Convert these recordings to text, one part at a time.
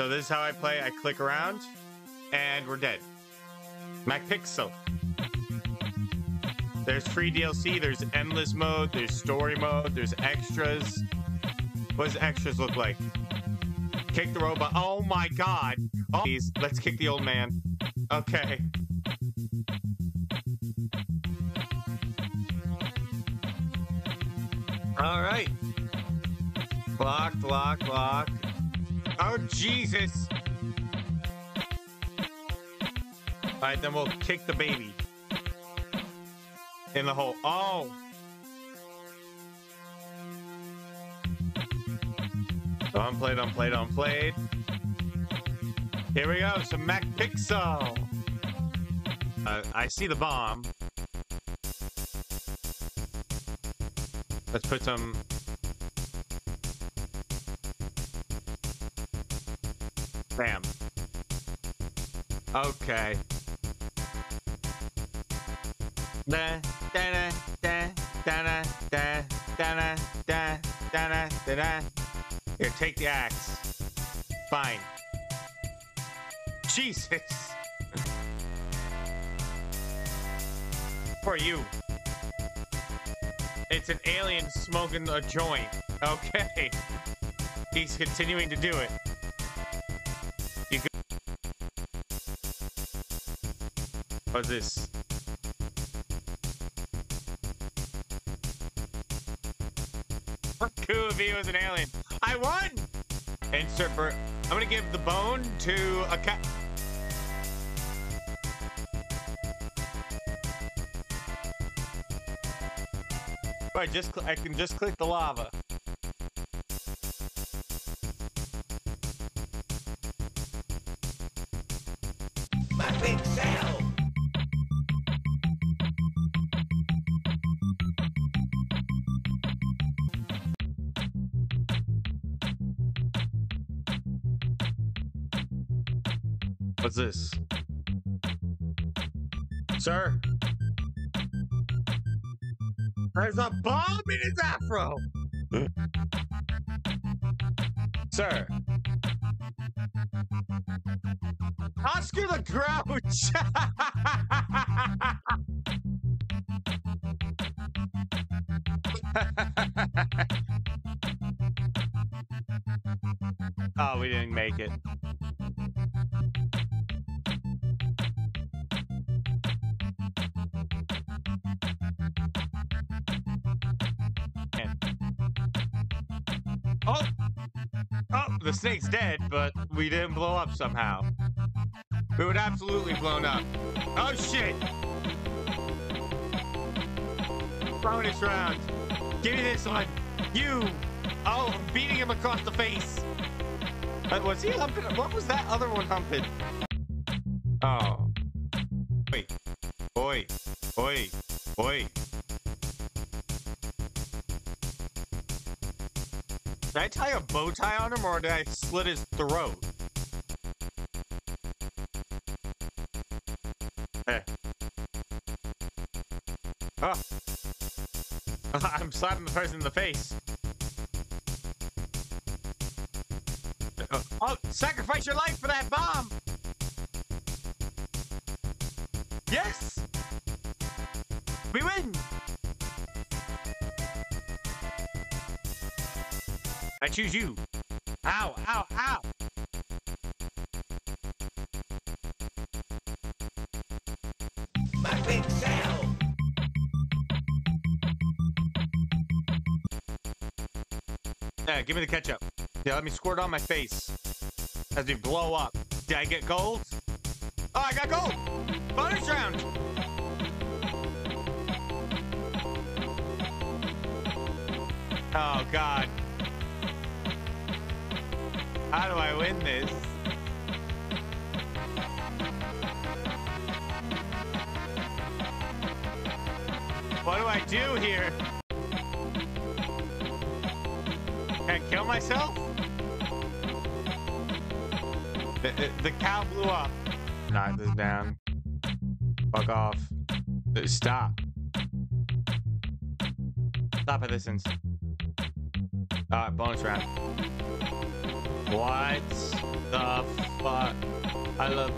So this is how I play. I click around, and we're dead. McPixel. There's free DLC, there's endless mode, there's story mode, there's extras. What does extras look like? Kick the robot. Oh my god. Oh, please, let's kick the old man. Okay. All right. Locked, locked, locked. Oh, Jesus. All right, then we'll kick the baby. In the hole. Oh. Unplayed, unplayed, unplayed. Here we go, some Mac Pixel. Uh, I see the bomb. Let's put some... Bam. Okay. Da da da da da da da da da da da. Here, take the axe. Fine. Jesus. For you. It's an alien smoking a joint. Okay. He's continuing to do it. What's this? Cool if he was an alien. I won! Insert for. I'm gonna give the bone to a cat. Right, just I can just click the lava. My big cell. What's this? Sir? There's a bomb in his afro! Sir? Oscar the Grouch! oh, we didn't make it. Oh! Oh, the snake's dead, but we didn't blow up somehow. We would absolutely blown up. Oh shit! Bonus round. Give me this one. You! Oh, beating him across the face. Uh, was he humping? What was that other one humping? Tie a bow tie on him or did I slit his throat? Eh. Oh. I'm slapping the person in the face. Oh, sacrifice your life for that bomb! Choose you. Ow, ow, ow. McPixel. Yeah, give me the ketchup. Yeah, let me squirt on my face as we blow up. Did I get gold? Oh, I got gold! Bonus round! Oh, God. How do I win this? What do I do here? Can I kill myself? The, the, the cow blew up. Knock this down. Fuck off. Stop. Stop at this instant. Alright, bonus round. What the fuck? I love.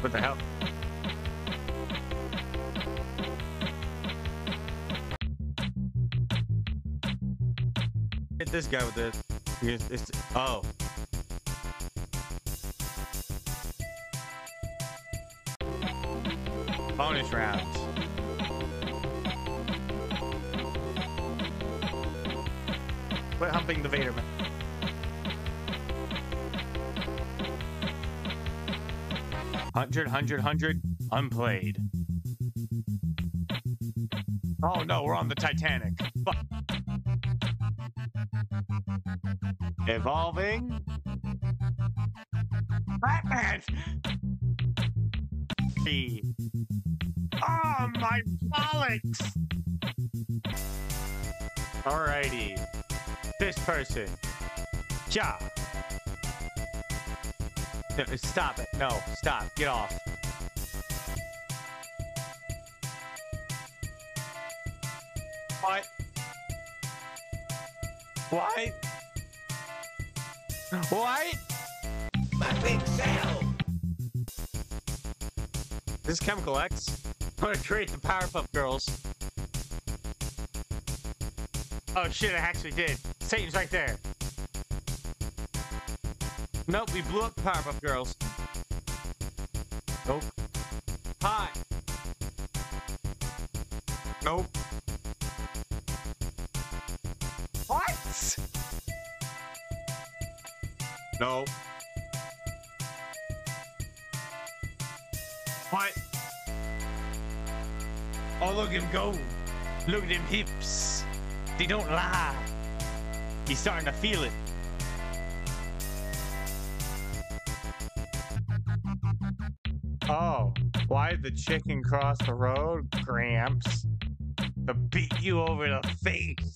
What the hell? Hit this guy with this. It's, it's, oh. Bonus rounds. Quit humping the Vaderman. Hundred, hundred, hundred, unplayed. Oh no, we're on the Titanic. Fuck. Evolving. Batman! Oh, my bollocks! Alrighty. This person. Ja. No, stop it. No, stop. Get off. What? What? What? McPixel. This is Chemical X. I'm gonna create the Powerpuff Girls. Oh shit, I actually did. Satan's right there. Nope, we blew up the Powerpuff Girls. Nope. Hi. Nope. What? Nope. What? Oh, look at him go. Look at him hips. They don't lie. He's starting to feel it. Oh, why did the chicken cross the road, Gramps? To beat you over the face.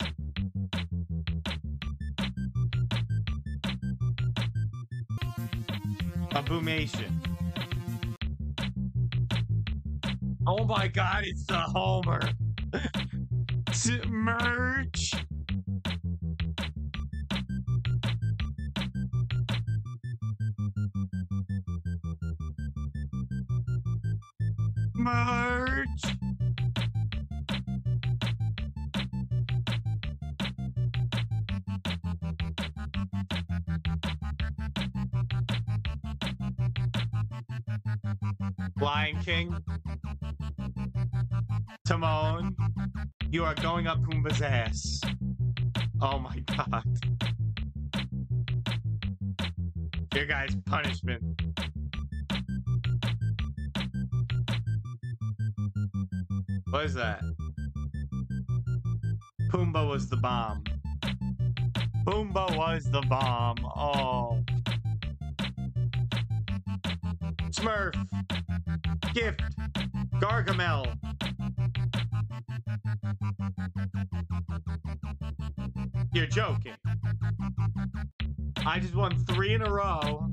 A boomation. Oh my god, it's the Homer. Merch. Lion King. Timon, you are going up Pumbaa's ass. Oh my god. Your guy's punishment. What is that? Pumbaa was the bomb. Pumbaa was the bomb. Oh. Smurf. Gift. Gargamel. You're joking. I just won three in a row.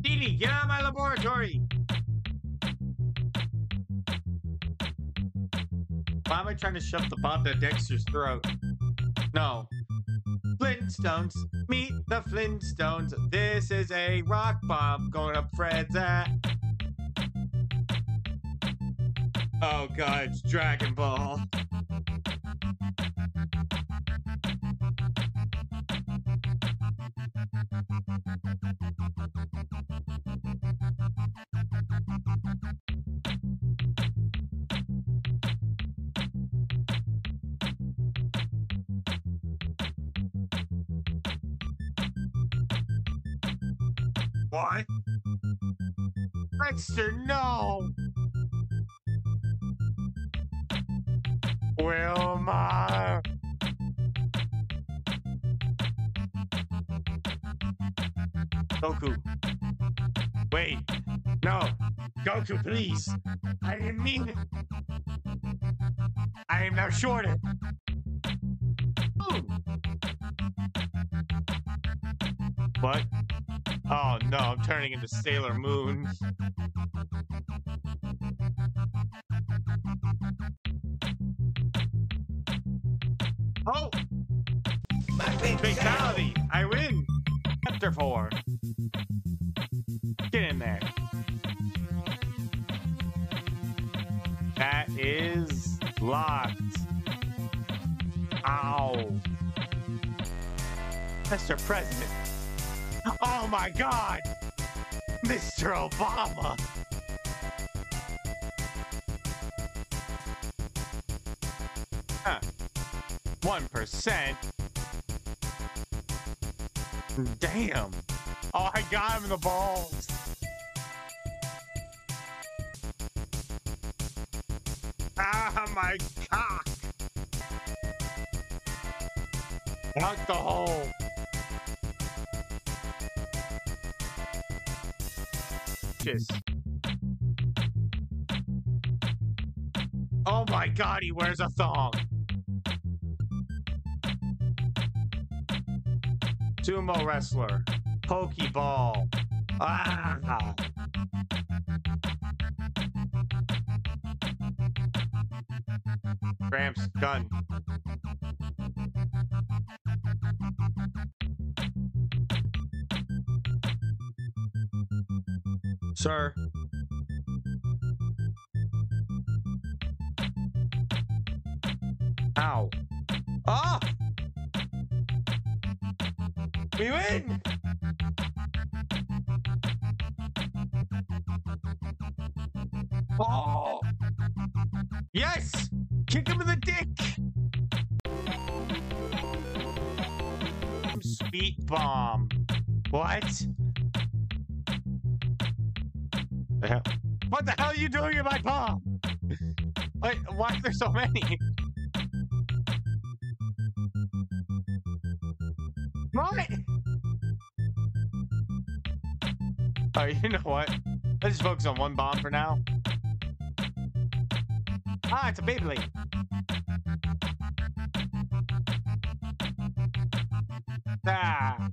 Dee Dee, get out of my laboratory! Why am I trying to shove the bomb down Dexter's throat? No. Flintstones, meet the Flintstones. This is a rock bomb going up Fred's ass. Oh god, it's Dragon Ball. What? Dexter, no! Wilma! Goku. Wait. No. Goku, please. I didn't mean it. I am now shorted. What? Oh no, I'm turning into Sailor Moon. Oh, fatality! I win! Chapter 4. Get in there. That is locked. Ow. Mr. President. My god! Mr. Obama! Huh. 1%? Damn. Oh, I got him in the balls. Ah, my cock. Out the hole. Just. Oh my god, he wears a thong. Sumo wrestler. Pokeball. Ah. Gramps gun. Sir. Ow. Ah! We win! Oh! Yes! Kick him in the dick! Sweet bomb. What? My? Wait, why are there so many? What? Oh, you know what? Let's just focus on one bomb for now. Ah, it's a Beyblade. Ah.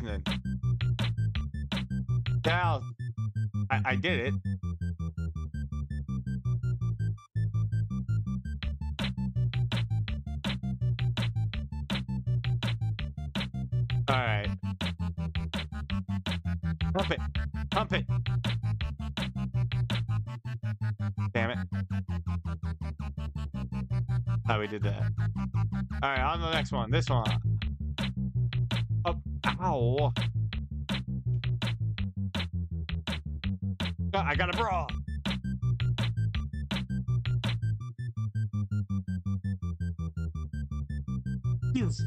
Then? Cal, I, I did it. All right. Pump it. Pump it. Damn it. Oh, we did that. All right, on the next one. This one. Ow. I got a bra. Yes.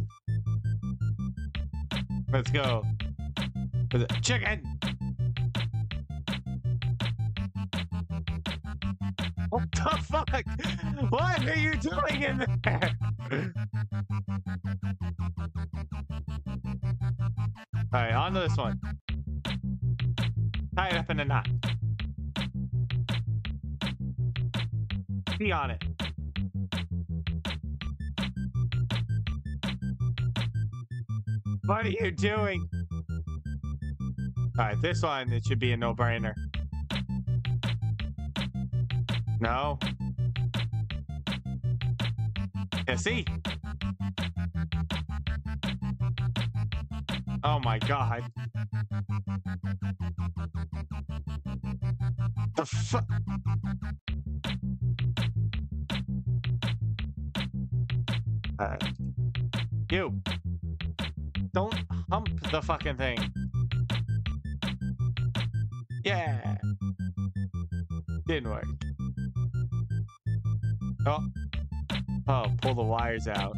Let's go. Chicken. What the fuck? What are you doing in there? All right, on to this one. Tie it up in a knot. Be on it. What are you doing? All right, this one, it should be a no-brainer. No. Yeah, see? Oh my god. The fuck? Uh, you. Don't hump the fucking thing. Yeah. Didn't work. Oh. Oh, pull the wires out.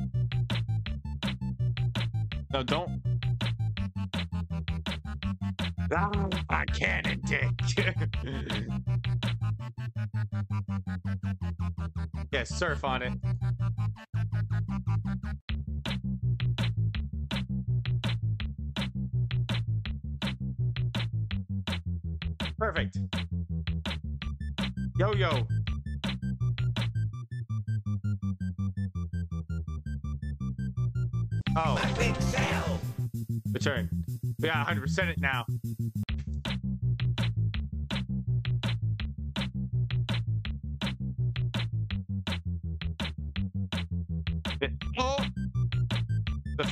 No, don't. I cannon dick. yeah, surf on it. Perfect. Yo yo. Oh, McPixel. return. We got 100% it now.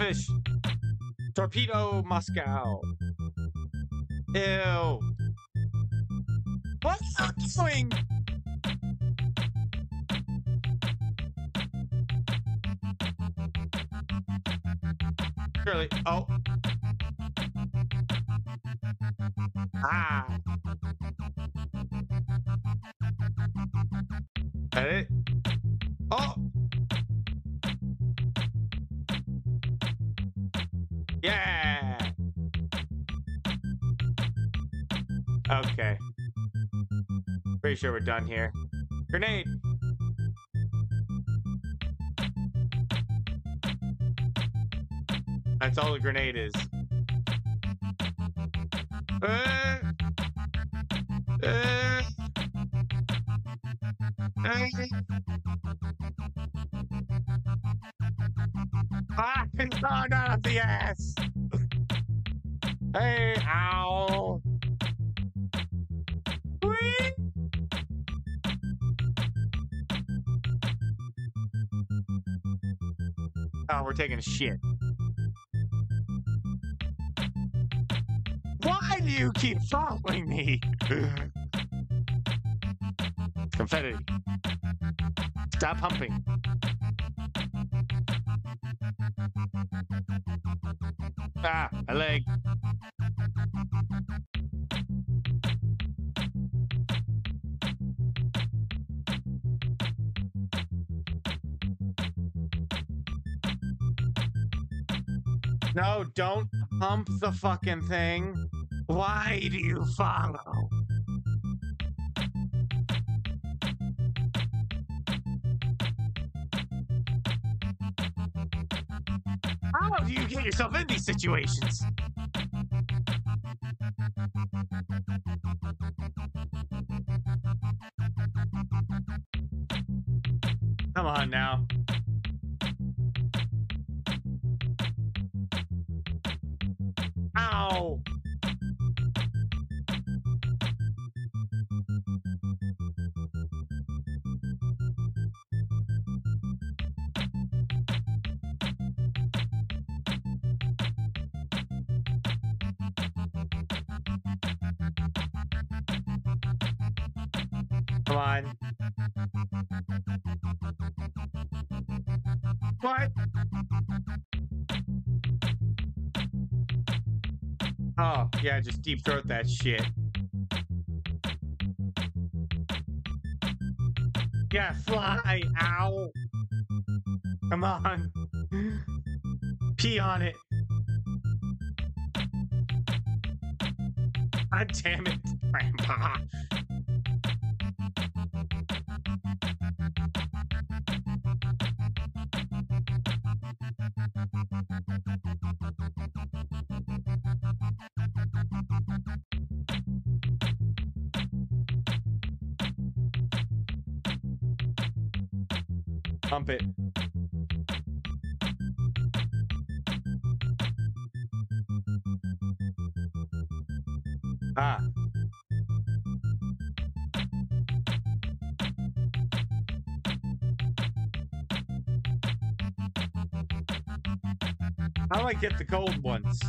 Fish. Torpedo Moscow. Ew. What you doing? Surely. Oh. Ah. That it? Oh. Okay. Pretty sure we're done here. Grenade. That's all a grenade is. Uh, uh, uh. Ah, no, not up the ass. Hey, ow. Oh, we're taking a shit. Why do you keep following me? Confetti. Stop humping. Ah, a leg. No, don't hump the fucking thing. Why do you follow? How do you get yourself in these situations? Come on. What? Oh, yeah, just deep throat that shit. Yeah, fly. Ow. Come on. Pee on it. God damn it, Grandpa. Pump it. Ah. How do I get the gold ones?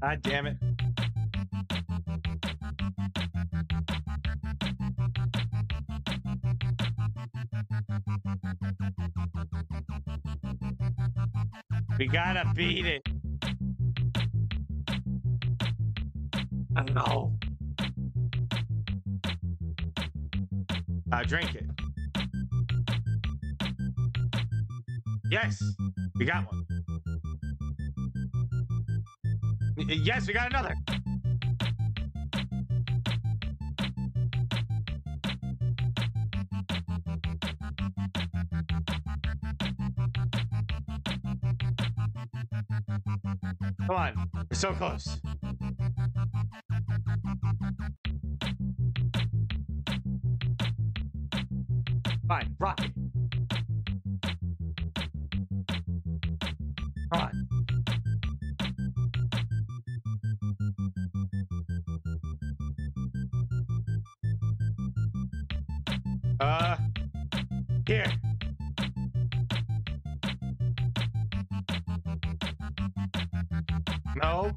God damn it. We gotta beat it. I know. Uh, drink it. Yes, we got one. Yes, we got another. Come on, we're so close. Uh, here. No.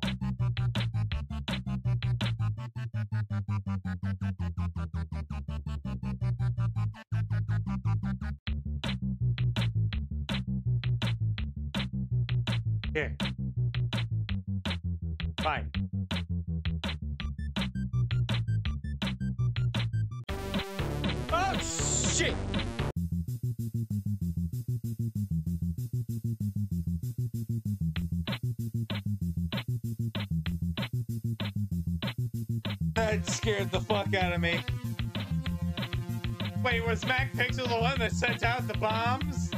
That scared the fuck out of me. Wait, was McPixel the one that sent out the bombs?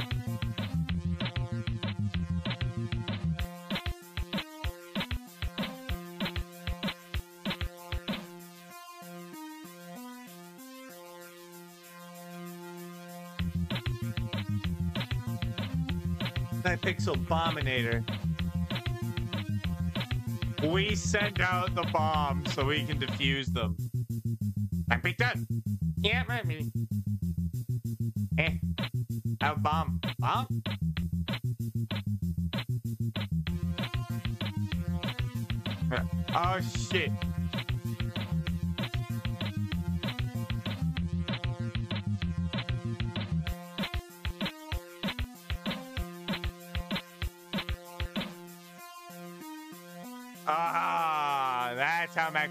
Pixel Bombinator. We send out the bombs so we can defuse them. I picked up. Yeah, maybe. Eh. A bomb. Bomb? Oh shit.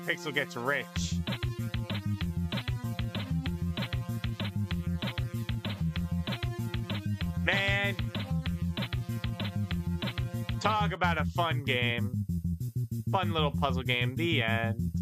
McPixel gets rich. Man, talk about a fun game. Fun little puzzle game. The end.